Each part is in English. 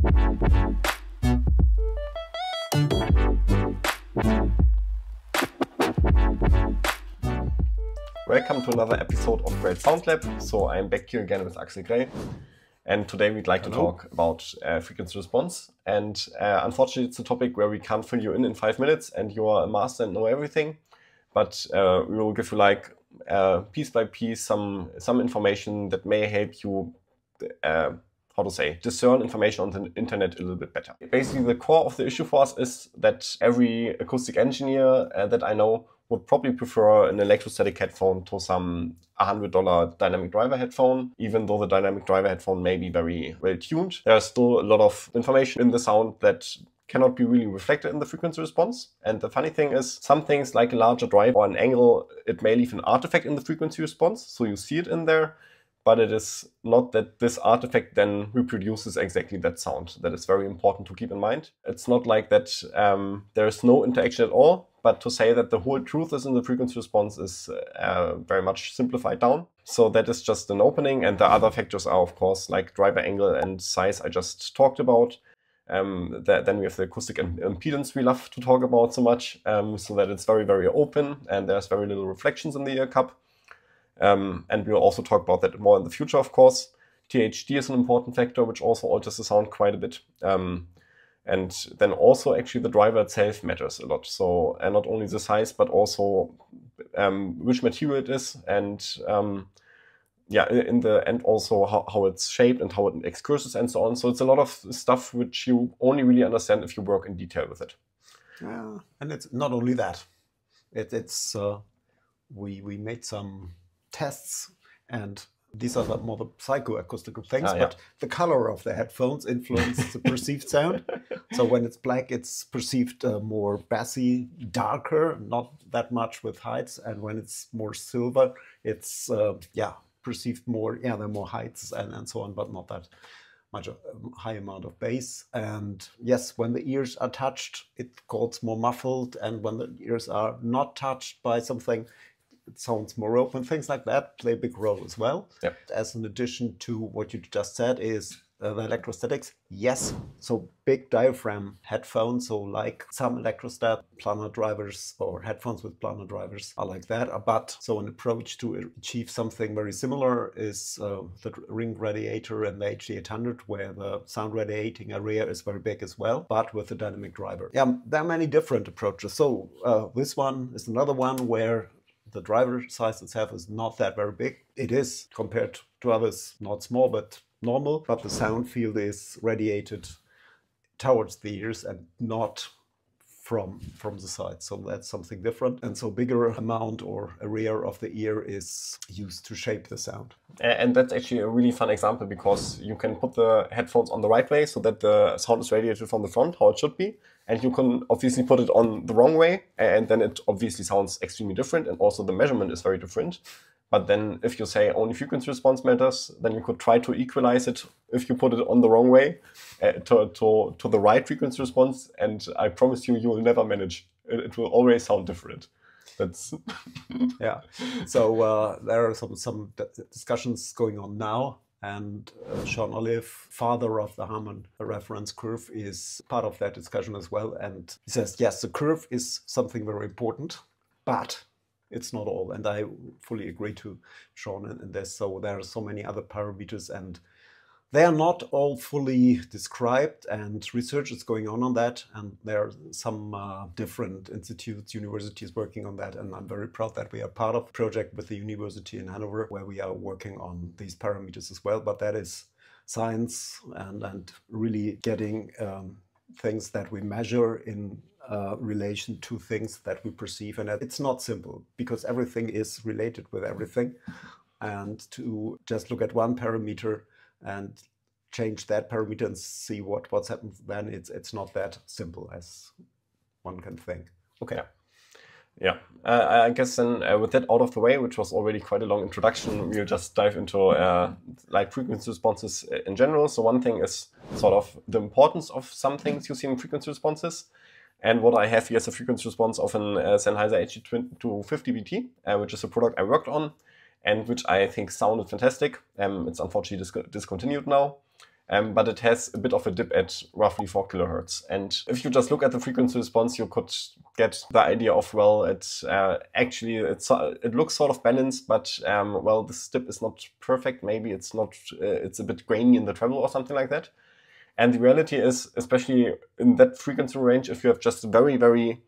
Welcome to another episode of Grell Sound Lab. So I'm back here again with Axel Grell. And today we'd like Hello. to talk about uh, frequency response. And uh, unfortunately, it's a topic where we can't fill you in in five minutes and you are a master and know everything. But uh, we will give you like uh, piece by piece some some information that may help you uh, how to say, discern information on the internet a little bit better. Basically, the core of the issue for us is that every acoustic engineer uh, that I know would probably prefer an electrostatic headphone to some $100 dynamic driver headphone. Even though the dynamic driver headphone may be very well tuned, there's still a lot of information in the sound that cannot be really reflected in the frequency response. And the funny thing is, some things like a larger drive or an angle, it may leave an artifact in the frequency response. So you see it in there, but it is not that this artifact then reproduces exactly that sound. That is very important to keep in mind. It's not like that um, there is no interaction at all but to say that the whole truth is in the frequency response is uh, very much simplified down. So that is just an opening. And the other factors are, of course, like driver angle and size I just talked about. Um, that, then we have the acoustic impedance we love to talk about so much, um, so that it's very, very open and there's very little reflections in the ear cup. Um, and we'll also talk about that more in the future, of course. THD is an important factor, which also alters the sound quite a bit. Um, and then also actually the driver itself matters a lot. So and not only the size, but also um, which material it is and um, yeah, in the end also how, how it's shaped and how it excurses and so on. So it's a lot of stuff which you only really understand if you work in detail with it. Yeah, and it's not only that. It, it's uh, we we made some tests and these are the more the psychoacoustical things, ah, yeah. but the color of the headphones influences the perceived sound. So when it's black, it's perceived uh, more bassy, darker, not that much with heights, and when it's more silver, it's uh, yeah perceived more yeah there are more heights and, and so on, but not that much a uh, high amount of bass. And yes, when the ears are touched, it calls more muffled, and when the ears are not touched by something, it sounds more open. Things like that play a big role as well. Yep. As an addition to what you just said is uh, the electrostatics. Yes, so big diaphragm headphones, so like some electrostat planar drivers or headphones with planar drivers are like that. But so an approach to achieve something very similar is uh, the ring radiator and the HD800, where the sound radiating area is very big as well, but with a dynamic driver. Yeah, there are many different approaches. So uh, this one is another one where the driver size itself is not that very big. It is compared to others, not small, but normal. But the sound field is radiated towards the ears and not from from the side. So that's something different. And so bigger amount or area of the ear is used to shape the sound. And that's actually a really fun example because you can put the headphones on the right way so that the sound is radiated from the front, how it should be. And you can obviously put it on the wrong way, and then it obviously sounds extremely different. And also the measurement is very different. But then if you say only frequency response matters, then you could try to equalize it if you put it on the wrong way uh, to, to, to the right frequency response. And I promise you, you will never manage. It, it will always sound different. That's yeah. So uh, there are some some discussions going on now, and uh, Sean Olive, father of the Harman reference curve, is part of that discussion as well. And he says, yes, the curve is something very important, but it's not all. And I fully agree to Sean in, in this. So there are so many other parameters and they are not all fully described and research is going on on that and there are some uh, different institutes universities working on that and i'm very proud that we are part of a project with the university in hanover where we are working on these parameters as well but that is science and, and really getting um, things that we measure in uh, relation to things that we perceive. And it's not simple because everything is related with everything. And to just look at one parameter and change that parameter and see what what's happened, then it's it's not that simple as one can think. Okay. Yeah. Yeah, uh, I guess then uh, with that out of the way, which was already quite a long introduction, we'll just dive into uh, like frequency responses in general. So one thing is sort of the importance of some things you see in frequency responses. And what I have here is a frequency response of an uh, Sennheiser HD250BT, uh, which is a product I worked on and which I think sounded fantastic. Um, it's unfortunately dis discontinued now. um, but it has a bit of a dip at roughly 4 kilohertz. And if you just look at the frequency response, you could get the idea of, well, it's uh, actually, it's, uh, it looks sort of balanced, but um, well, this dip is not perfect. Maybe it's not, uh, it's a bit grainy in the treble or something like that. And the reality is, especially in that frequency range, if you have just a very, very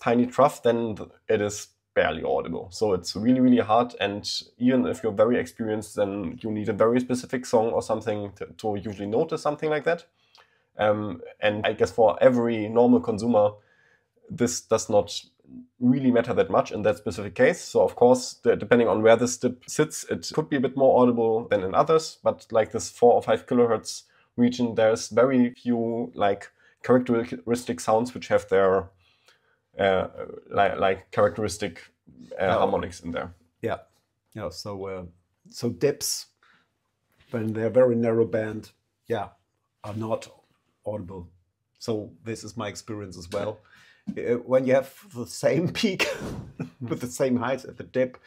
tiny trough, then it is barely audible. So it's really, really hard. And even if you're very experienced, then you need a very specific song or something to, to usually notice something like that. Um, and I guess for every normal consumer, this does not really matter that much in that specific case. So of course, the, depending on where this dip sits, it could be a bit more audible than in others. But like this four or five kilohertz region, there's very few like characteristic sounds which have their like, like characteristic uh, oh. harmonics in there. Yeah, yeah. So uh, so dips when they're very narrow band, yeah, are not audible. So this is my experience as well. Uh, when you have the same peak with the same height at the dip,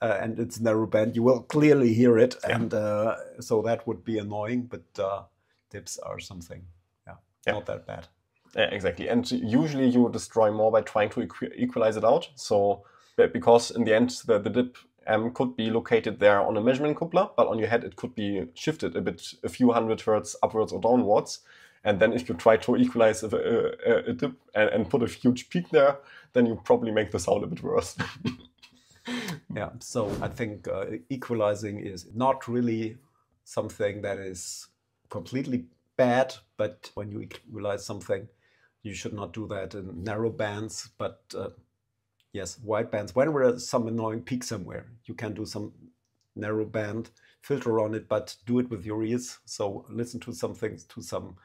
uh, and it's narrow band, you will clearly hear it, yeah. and uh, so that would be annoying. But uh, dips are something, yeah, yeah, not that bad. Yeah, exactly. And usually you destroy more by trying to equalize it out. So because in the end the, the dip um, could be located there on a measurement coupler, but on your head it could be shifted a bit, a few hundred hertz upwards or downwards. And then if you try to equalize a, a, a dip and, and, put a huge peak there, then you probably make the sound a bit worse. yeah, so I think uh, equalizing is not really something that is completely bad, but when you equalize something, you should not do that in narrow bands, but uh, yes, wide bands. When there is some annoying peak somewhere, you can do some narrow band filter on it, but do it with your ears. So listen to something, to some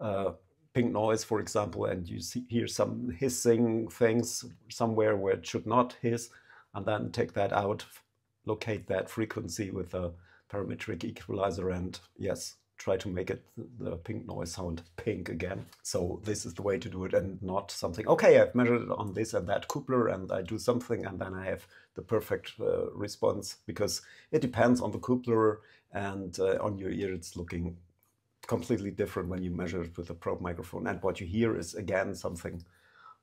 uh, pink noise, for example, and you see, hear some hissing things somewhere where it should not hiss, and then take that out, locate that frequency with a parametric equalizer, and yes, try to make it the pink noise sound pink again. So this is the way to do it and not something, okay, I've measured it on this and that coupler and I do something and then I have the perfect uh, response because it depends on the coupler and uh, on your ear it's looking completely different when you measure it with a probe microphone and what you hear is again something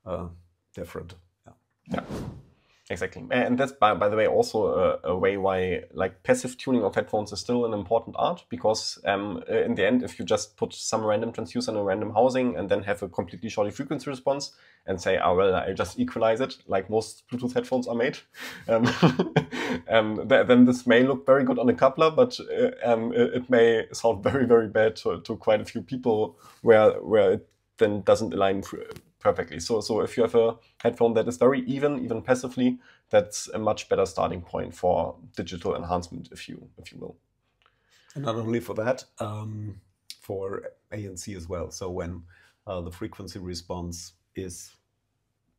uh, different. Yeah. yeah. Exactly, and that's by, by the way also a, a, way why like passive tuning of headphones is still an important art because um, in the end, if you just put some random transducer in a random housing and then have a completely shoddy frequency response and say, "Oh well, I just equalize it," like most Bluetooth headphones are made, um, um, th then this may look very good on a coupler, but uh, um, it, it, may sound very very bad to, to quite a few people where where it then doesn't align perfectly. So, so if you have a headphone that is very even, even passively, that's a much better starting point for digital enhancement, if you if you will. And not only for that, um, for ANC as well. So when uh, the frequency response is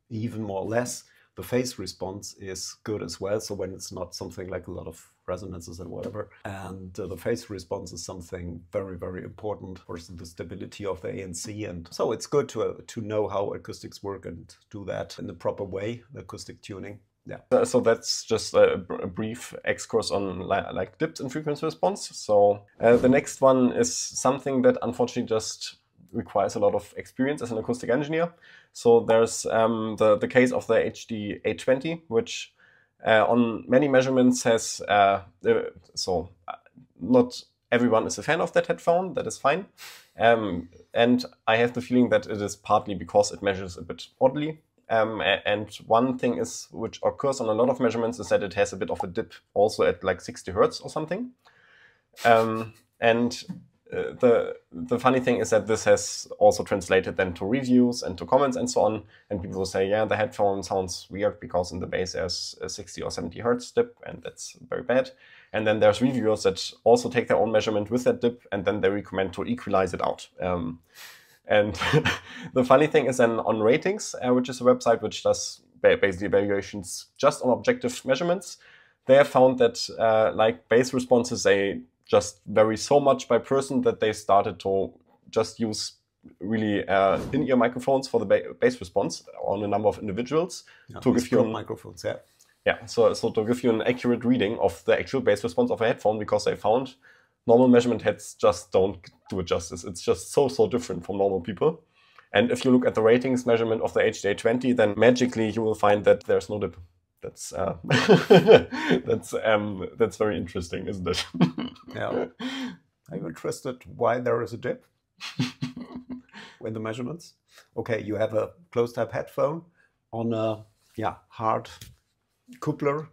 even more or less, the phase response is good as well. So when it's not something like a lot of resonances and whatever, and uh, the phase response is something very, very important for the stability of the ANC. And so it's good to, uh, to know how acoustics work and do that in the proper way, the acoustic tuning. Yeah. So that's just a, a brief excursus on li like dips in frequency response. So uh, the next one is something that unfortunately just requires a lot of experience as an acoustic engineer. So there's um, the, the case of the HD 820, which on many measurements has, uh, so uh, not everyone is a fan of that headphone, that is fine. Um, and I have the feeling that it is partly because it measures a bit oddly. Um, and one thing is, which occurs on a lot of measurements, is that it has a bit of a dip also at like 60 hertz or something. Um, and uh, the the funny thing is that this has also translated then to reviews and to comments and so on. And people will say, yeah, the headphone sounds weird because in the bass there's a 60 or 70 hertz dip, and that's very bad. And then there's reviewers that also take their own measurement with that dip, and then they recommend to equalize it out. Um, and the funny thing is then on RTINGS, uh, which is a website which does basically evaluations just on objective measurements, they have found that uh, like bass responses, they just vary so much by person that they started to just use really uh, in-ear microphones for the ba bass response on a number of individuals yeah, to give you an, microphones. Yeah, yeah. So so to give you an accurate reading of the actual bass response of a headphone because they found normal measurement heads just don't do it justice. It's just so, so different from normal people. And if you look at the RTINGS measurement of the HD 820, then magically you will find that there's no dip. That's uh, that's um, that's very interesting, isn't it? yeah. Are you interested why there is a dip in the measurements? Okay, you have a closed type headphone on a yeah hard coupler,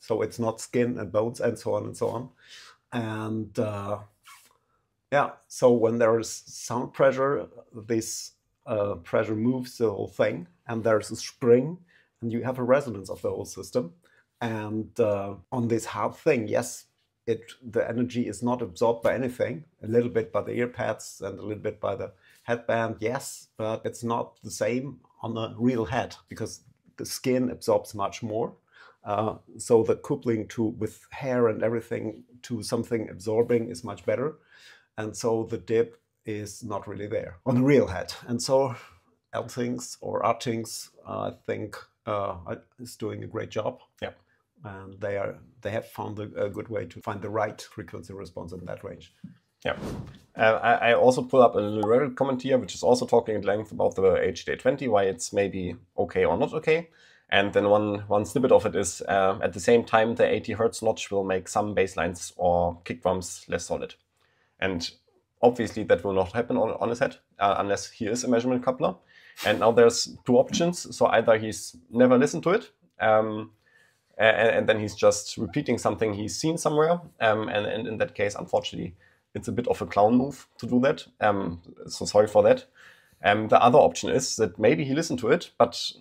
so it's not skin and bones and so on and so on. And uh, yeah, so when there is sound pressure, this uh, pressure moves the whole thing, and there's a spring, and you have a resonance of the whole system. And uh, on this hard thing, yes, it the energy is not absorbed by anything. A little bit by the ear pads and a little bit by the headband, yes, but it's not the same on a real head because the skin absorbs much more. Uh, so the coupling to with hair and everything to something absorbing is much better, and so the dip is not really there on a real head. And so Eltings or Artings, uh, I think, uh, is doing a great job. Yeah and they are they have found a, a, good way to find the right frequency response in that range. Yeah. Uh, I, I, also pull up a little Reddit comment here, which is also talking at length about the HD 820, why it's maybe okay or not okay. And then one, one snippet of it is uh, at the same time, the 80 hertz notch will make some bass lines or kick drums less solid. And obviously, that will not happen on, on his head uh, unless he is a measurement coupler. And now there's two options. So either he's never listened to it, um, and, and, then he's just repeating something he's seen somewhere. Um, and, and, in that case, unfortunately, it's a bit of a clown move to do that. Um, so sorry for that. Um, the other option is that maybe he listened to it, but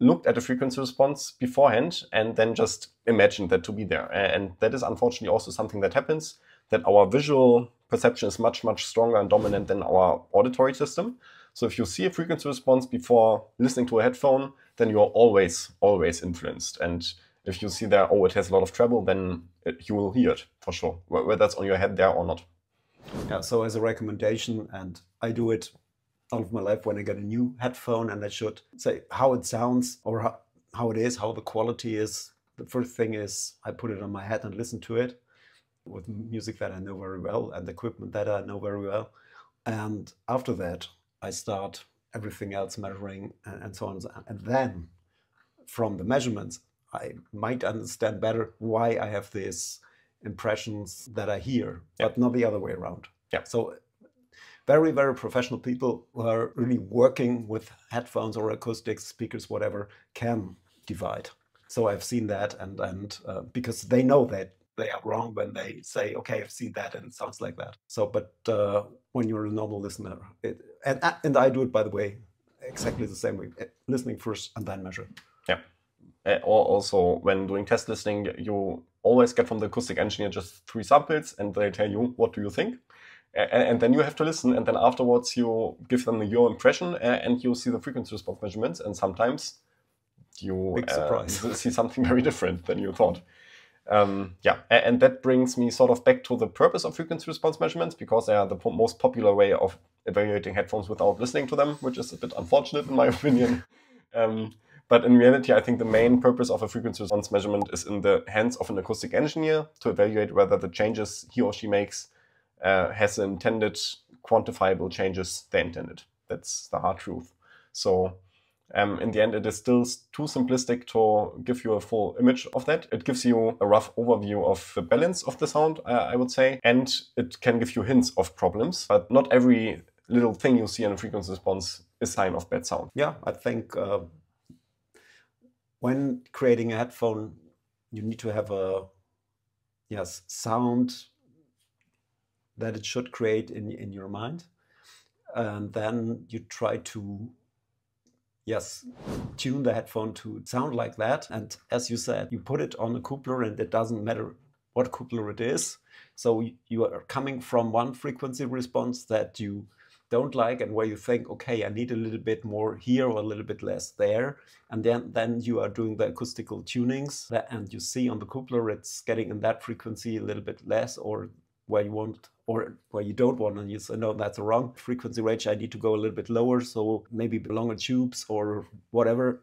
looked at the frequency response beforehand and then just imagined that to be there. And that is unfortunately also something that happens, that our visual perception is much, much stronger and dominant than our auditory system. So if you see a frequency response before listening to a headphone, then you're always, always influenced. And if you see there, oh, it has a lot of treble, then it, you will hear it for sure, whether that's on your head there or not. Yeah, so as a recommendation, and I do it all of my life when I get a new headphone and I should say how it sounds or how, how it is, how the quality is. The first thing is I put it on my head and listen to it with music that I know very well and equipment that I know very well. And after that, I start everything else measuring and, and so on. And then from the measurements, I might understand better why I have these impressions that I hear, yeah. but not the other way around. Yeah. So very, very professional people who are really working with headphones or acoustics, speakers, whatever, can divide. So I've seen that, and and uh, because they know that they are wrong when they say, "Okay, I've seen that, and it sounds like that." So, but uh, when you're a normal listener, it, and and I do it by the way, exactly the same way, listening first and then measure. Yeah. Uh, or also when doing test listening, you always get from the acoustic engineer just three samples and they tell you, what do you think? And, then you have to listen. And then afterwards, you give them your impression uh, and you see the frequency response measurements. And sometimes you uh, see something very different than you thought. Um, yeah, and that brings me sort of back to the purpose of frequency response measurements because they are the most popular way of evaluating headphones without listening to them, which is a bit unfortunate in my opinion. Um, but in reality, I think the main purpose of a frequency response measurement is in the hands of an acoustic engineer to evaluate whether the changes he or she makes uh, has intended quantifiable changes they intended. That's the hard truth. So um, in the end, it is still too simplistic to give you a full image of that. It gives you a rough overview of the balance of the sound, uh, I would say, and it can give you hints of problems. But not every little thing you see in a frequency response is a sign of bad sound. Yeah, I think uh, when creating a headphone, you need to have a yes sound that it should create in in your mind, and then you try to yes tune the headphone to sound like that. And as you said, you put it on a coupler, and it doesn't matter what coupler it is. So you are coming from one frequency response that you don't like and where you think, okay, I need a little bit more here or a little bit less there. And then, then you are doing the acoustical tunings and you see on the coupler it's getting in that frequency a little bit less or where you want or where you don't want and you say no that's a wrong frequency range i need to go a little bit lower so maybe longer tubes or whatever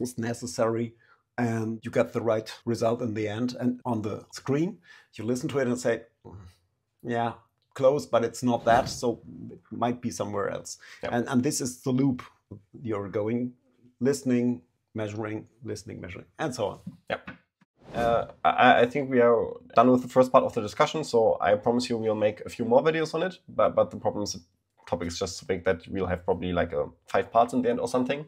is necessary and you get the right result in the end and on the screen you listen to it and say yeah, close, but it's not that. So it might be somewhere else. Yeah. And, and this is the loop you're going, listening, measuring, listening, measuring, and so on. Yeah. Uh, I, I, think we are done with the first part of the discussion, so I promise you we'll make a few more videos on it. But but the problem is the topic is just so big that we'll have probably like a five parts in the end or something.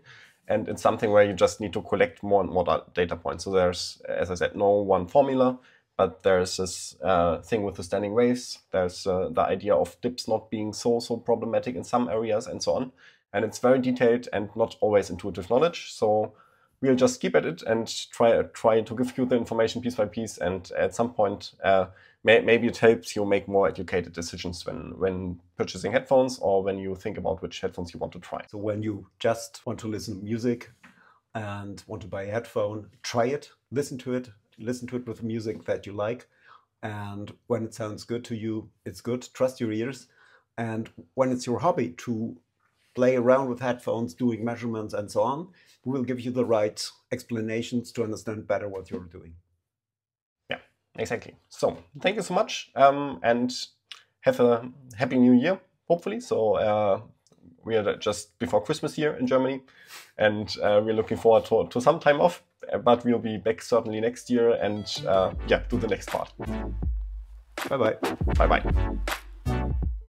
And it's something where you just need to collect more and more data points. So there's, as I said, no one formula, but there's this uh, thing with the standing waves. There's uh, the idea of dips not being so so problematic in some areas and so on. And it's very detailed and not always intuitive knowledge. So we'll just keep at it and try try to give you the information piece by piece. And at some point, uh, may, maybe it helps you make more educated decisions when when purchasing headphones or when you think about which headphones you want to try. So when you just want to listen to music and want to buy a headphone, try it, listen to it, listen to it with music that you like. And when it sounds good to you, it's good. Trust your ears. And when it's your hobby to play around with headphones, doing measurements and so on, we will give you the right explanations to understand better what you're doing. Yeah, exactly. So thank you so much um, and have a happy new year, hopefully. So uh, we are just before Christmas here in Germany and uh, we're looking forward to, to some time off, but we'll be back certainly next year and uh, yeah, do the next part. Bye bye. Bye bye.